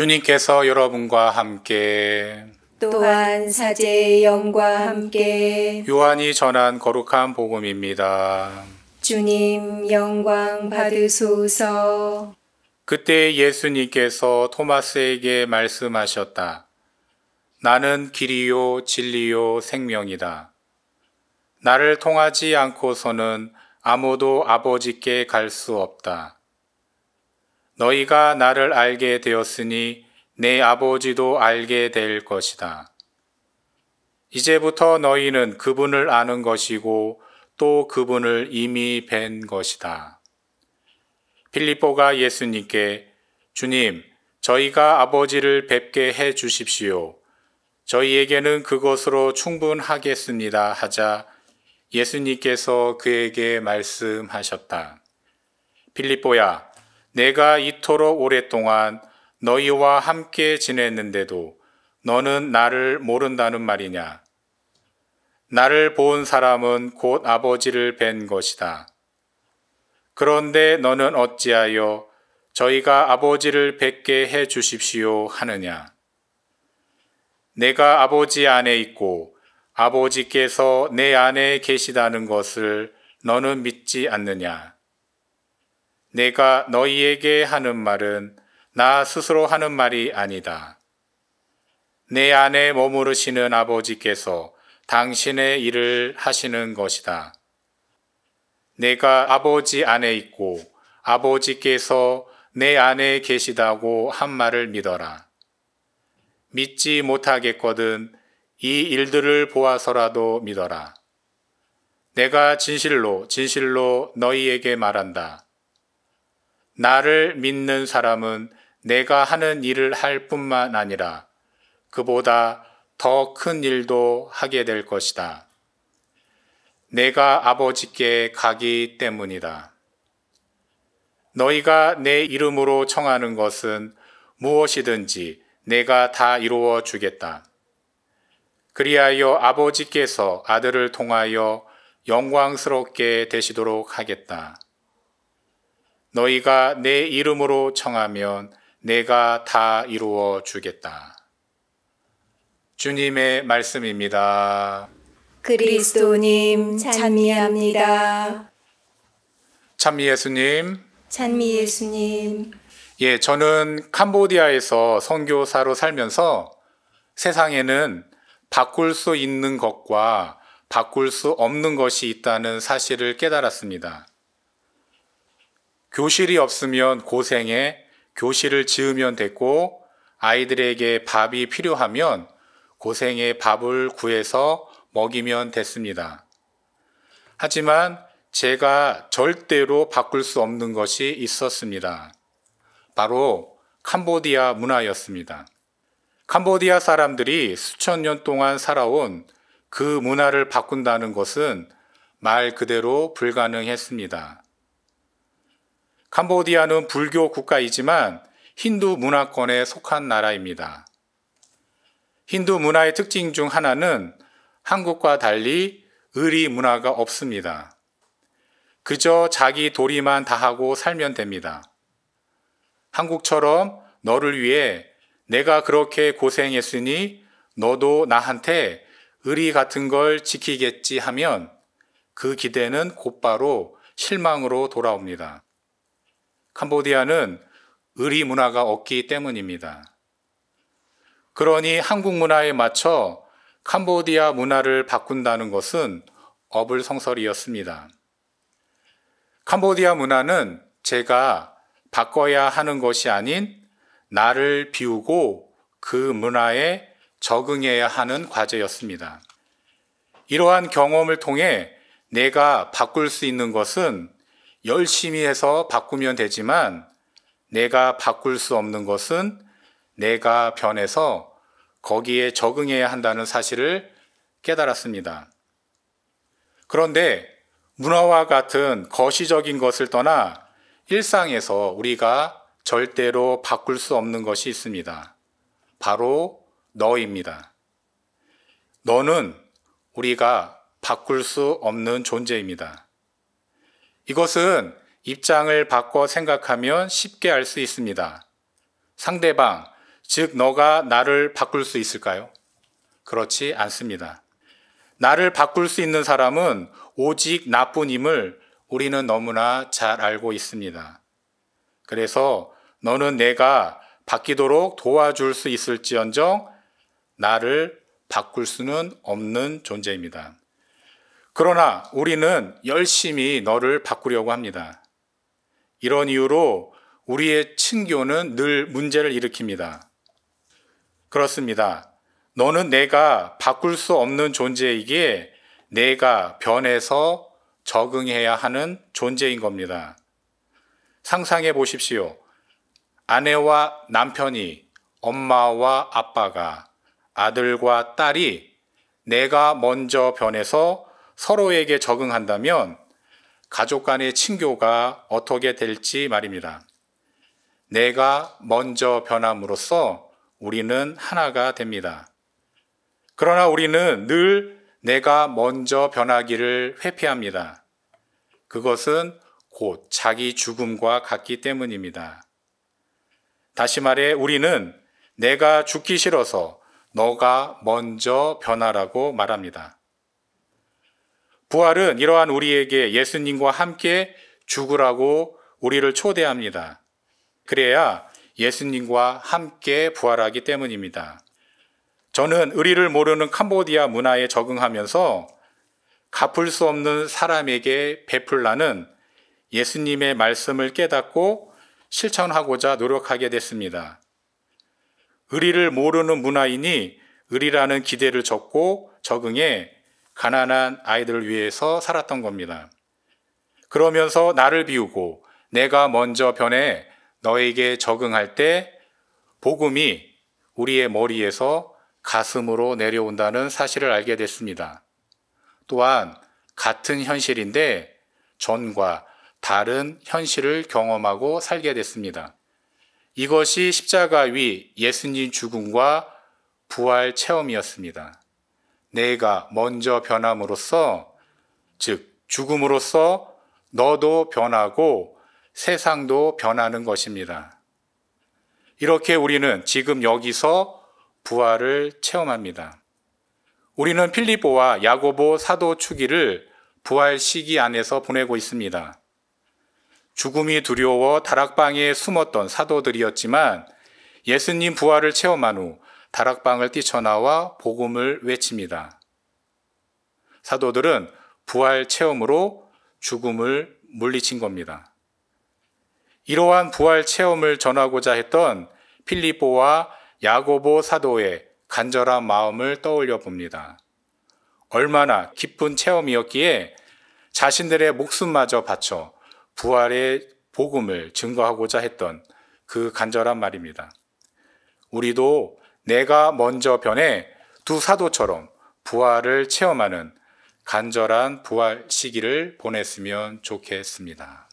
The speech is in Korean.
주님께서 여러분과 함께 또한 사제의 영과 함께 요한이 전한 거룩한 복음입니다. 주님 영광 받으소서. 그때 예수님께서 토마스에게 말씀하셨다. 나는 길이요 진리요 생명이다. 나를 통하지 않고서는 아무도 아버지께 갈 수 없다. 너희가 나를 알게 되었으니 내 아버지도 알게 될 것이다. 이제부터 너희는 그분을 아는 것이고 또 그분을 이미 뵌 것이다. 필리포가 예수님께 주님, 저희가 아버지를 뵙게 해 주십시오. 저희에게는 그것으로 충분하겠습니다. 하자 예수님께서 그에게 말씀하셨다. 필리포야, 내가 이토록 오랫동안 너희와 함께 지냈는데도 너는 나를 모른다는 말이냐? 나를 본 사람은 곧 아버지를 뵌 것이다. 그런데 너는 어찌하여 저희가 아버지를 뵙게 해 주십시오 하느냐? 내가 아버지 안에 있고 아버지께서 내 안에 계시다는 것을 너는 믿지 않느냐? 내가 너희에게 하는 말은 나 스스로 하는 말이 아니다. 내 안에 머무르시는 아버지께서 당신의 일을 하시는 것이다. 내가 아버지 안에 있고 아버지께서 내 안에 계시다고 한 말을 믿어라. 믿지 못하겠거든 이 일들을 보아서라도 믿어라. 내가 진실로 진실로 너희에게 말한다. 나를 믿는 사람은 내가 하는 일을 할 뿐만 아니라 그보다 더 큰 일도 하게 될 것이다. 내가 아버지께 가기 때문이다. 너희가 내 이름으로 청하는 것은 무엇이든지 내가 다 이루어 주겠다. 그리하여 아버지께서 아들을 통하여 영광스럽게 되시도록 하겠다. 너희가 내 이름으로 청하면 내가 다 이루어 주겠다. 주님의 말씀입니다. 그리스도님 찬미합니다. 찬미 예수님. 찬미 예수님. 예, 저는 캄보디아에서 선교사로 살면서 세상에는 바꿀 수 있는 것과 바꿀 수 없는 것이 있다는 사실을 깨달았습니다. 교실이 없으면 고생해 교실을 지으면 됐고 아이들에게 밥이 필요하면 고생에 밥을 구해서 먹이면 됐습니다. 하지만 제가 절대로 바꿀 수 없는 것이 있었습니다. 바로 캄보디아 문화였습니다. 캄보디아 사람들이 수천 년 동안 살아온 그 문화를 바꾼다는 것은 말 그대로 불가능했습니다. 캄보디아는 불교 국가이지만 힌두 문화권에 속한 나라입니다. 힌두 문화의 특징 중 하나는 한국과 달리 의리 문화가 없습니다. 그저 자기 도리만 다하고 살면 됩니다. 한국처럼 너를 위해 내가 그렇게 고생했으니 너도 나한테 의리 같은 걸 지키겠지 하면 그 기대는 곧바로 실망으로 돌아옵니다. 캄보디아는 의리 문화가 없기 때문입니다. 그러니 한국 문화에 맞춰 캄보디아 문화를 바꾼다는 것은 어불성설이었습니다. 캄보디아 문화는 제가 바꿔야 하는 것이 아닌 나를 비우고 그 문화에 적응해야 하는 과제였습니다. 이러한 경험을 통해 내가 바꿀 수 있는 것은 열심히 해서 바꾸면 되지만 내가 바꿀 수 없는 것은 내가 변해서 거기에 적응해야 한다는 사실을 깨달았습니다. 그런데 문화와 같은 거시적인 것을 떠나 일상에서 우리가 절대로 바꿀 수 없는 것이 있습니다. 바로 너입니다. 너는 우리가 바꿀 수 없는 존재입니다. 이것은 입장을 바꿔 생각하면 쉽게 알 수 있습니다. 상대방, 즉, 너가 나를 바꿀 수 있을까요? 그렇지 않습니다. 나를 바꿀 수 있는 사람은 오직 나뿐임을 우리는 너무나 잘 알고 있습니다. 그래서 너는 내가 바뀌도록 도와줄 수 있을지언정 나를 바꿀 수는 없는 존재입니다. 그러나 우리는 열심히 너를 바꾸려고 합니다. 이런 이유로 우리의 친교는 늘 문제를 일으킵니다. 그렇습니다. 너는 내가 바꿀 수 없는 존재이기에 내가 변해서 적응해야 하는 존재인 겁니다. 상상해 보십시오. 아내와 남편이 엄마와 아빠가 아들과 딸이 내가 먼저 변해서 서로에게 적응한다면 가족 간의 친교가 어떻게 될지 말입니다. 내가 먼저 변함으로써 우리는 하나가 됩니다. 그러나 우리는 늘 내가 먼저 변하기를 회피합니다. 그것은 곧 자기 죽음과 같기 때문입니다. 다시 말해 우리는 내가 죽기 싫어서 너가 먼저 변하라고 말합니다. 부활은 이러한 우리에게 예수님과 함께 죽으라고 우리를 초대합니다. 그래야 예수님과 함께 부활하기 때문입니다. 저는 의리를 모르는 캄보디아 문화에 적응하면서 갚을 수 없는 사람에게 베풀라는 예수님의 말씀을 깨닫고 실천하고자 노력하게 됐습니다. 의리를 모르는 문화인이 의리라는 기대를 적고 적응해 가난한 아이들을 위해서 살았던 겁니다. 그러면서 나를 비우고 내가 먼저 변해 너에게 적응할 때 복음이 우리의 머리에서 가슴으로 내려온다는 사실을 알게 됐습니다. 또한 같은 현실인데 전과 다른 현실을 경험하고 살게 됐습니다. 이것이 십자가 위 예수님 죽음과 부활 체험이었습니다. 내가 먼저 변함으로써, 즉, 죽음으로써 너도 변하고 세상도 변하는 것입니다. 이렇게 우리는 지금 여기서 부활을 체험합니다. 우리는 필리포와 야고보 사도 추기를 부활 시기 안에서 보내고 있습니다. 죽음이 두려워 다락방에 숨었던 사도들이었지만 예수님 부활을 체험한 후 다락방을 뛰쳐나와 복음을 외칩니다. 사도들은 부활 체험으로 죽음을 물리친 겁니다. 이러한 부활 체험을 전하고자 했던 필리포와 야고보 사도의 간절한 마음을 떠올려 봅니다. 얼마나 기쁜 체험이었기에 자신들의 목숨마저 바쳐 부활의 복음을 증거하고자 했던 그 간절한 말입니다. 우리도 내가 먼저 변해 두 사도처럼 부활을 체험하는 간절한 부활 시기를 보냈으면 좋겠습니다.